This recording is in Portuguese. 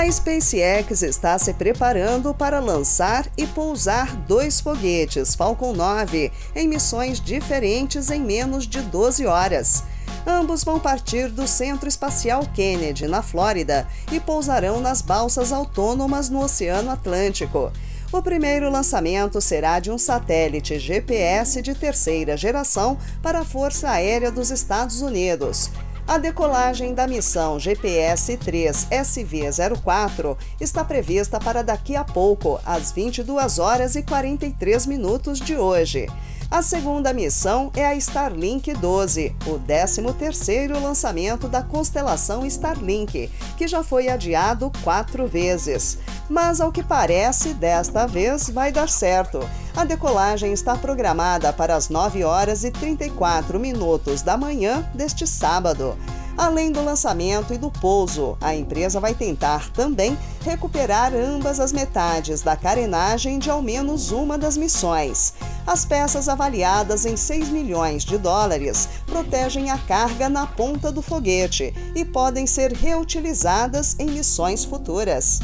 A SpaceX está se preparando para lançar e pousar dois foguetes Falcon 9 em missões diferentes em menos de 12 horas. Ambos vão partir do Centro Espacial Kennedy, na Flórida, e pousarão nas balsas autônomas no Oceano Atlântico. O primeiro lançamento será de um satélite GPS de terceira geração para a Força Aérea dos Estados Unidos. A decolagem da missão GPS-3 SV-04 está prevista para daqui a pouco, às 22 horas e 43 minutos de hoje. A segunda missão é a Starlink 12, o 13º lançamento da constelação Starlink, que já foi adiado quatro vezes. Mas, ao que parece, desta vez vai dar certo. A decolagem está programada para as 9 horas e 34 minutos da manhã deste sábado. Além do lançamento e do pouso, a empresa vai tentar também recuperar ambas as metades da carenagem de ao menos uma das missões. As peças avaliadas em 6 milhões de dólares protegem a carga na ponta do foguete e podem ser reutilizadas em missões futuras.